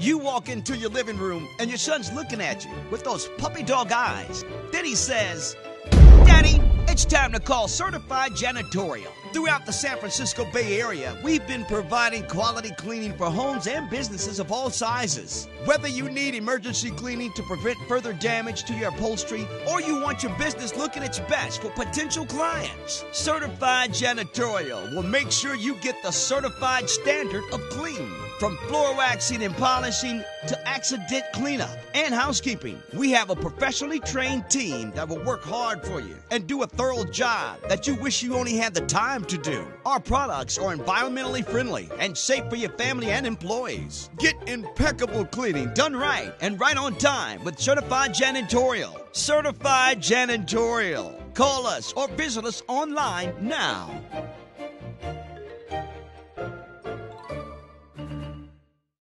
You walk into your living room and your son's looking at you with those puppy dog eyes. Then he says, Daddy, it's time to call Certified Janitorial. Throughout the San Francisco Bay Area, we've been providing quality cleaning for homes and businesses of all sizes. Whether you need emergency cleaning to prevent further damage to your upholstery or you want your business looking its best for potential clients, Certified Janitorial will make sure you get the certified standard of clean. From floor waxing and polishing to accident cleanup and housekeeping, we have a professionally trained team that will work hard for you and do a thorough job that you wish you only had the time to do. Our products are environmentally friendly and safe for your family and employees. Get impeccable cleaning done right and right on time with Certified Janitorial. Certified Janitorial. Call us or visit us online now.